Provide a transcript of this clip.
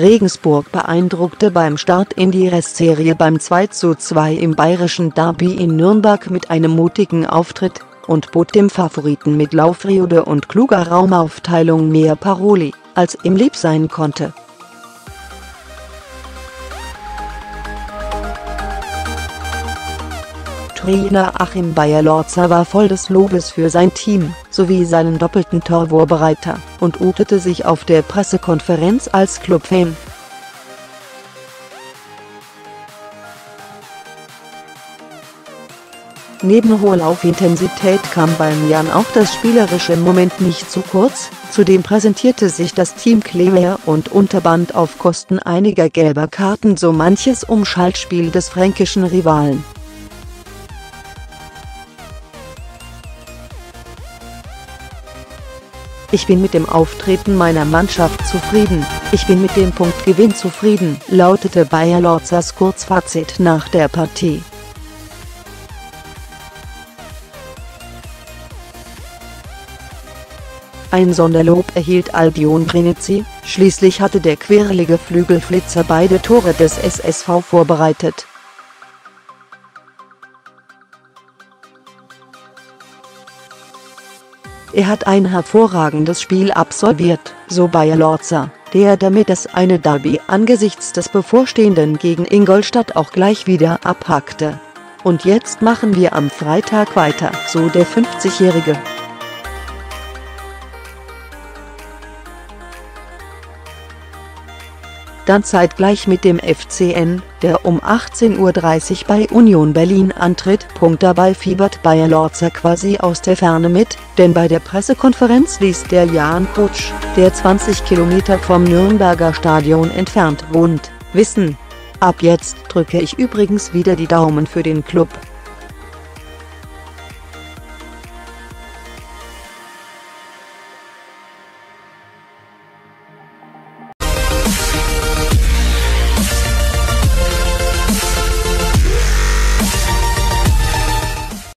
Regensburg beeindruckte beim Start in die Restserie beim 2:2 im bayerischen Derby in Nürnberg mit einem mutigen Auftritt und bot dem Favoriten mit Laufriode und kluger Raumaufteilung mehr Paroli, als ihm lieb sein konnte. Trainer Achim Bayer-Lorzer war voll des Lobes für sein Team, sowie seinen doppelten Torvorbereiter, und utete sich auf der Pressekonferenz als Clubfan. Neben hoher Laufintensität kam beim Jan auch das spielerische Moment nicht zu kurz, zudem präsentierte sich das Team clever und unterband auf Kosten einiger gelber Karten so manches Umschaltspiel des fränkischen Rivalen. Ich bin mit dem Auftreten meiner Mannschaft zufrieden, ich bin mit dem Punktgewinn zufrieden, lautete Bayer Lorzers Kurzfazit nach der Partie. Ein Sonderlob erhielt Albion Brinici, schließlich hatte der quirlige Flügelflitzer beide Tore des SSV vorbereitet. Er hat ein hervorragendes Spiel absolviert, so Bayer Lorzer, der damit das eine Derby angesichts des bevorstehenden gegen Ingolstadt auch gleich wieder abhackte. Und jetzt machen wir am Freitag weiter, so der 50-Jährige. Dann zeitgleich mit dem FCN, der um 18.30 Uhr bei Union Berlin antritt. Dabei fiebert Bayer Lorzer quasi aus der Ferne mit, denn bei der Pressekonferenz ließ der Jan Kutsch, der 20 Kilometer vom Nürnberger Stadion entfernt wohnt, wissen. Ab jetzt drücke ich übrigens wieder die Daumen für den Club.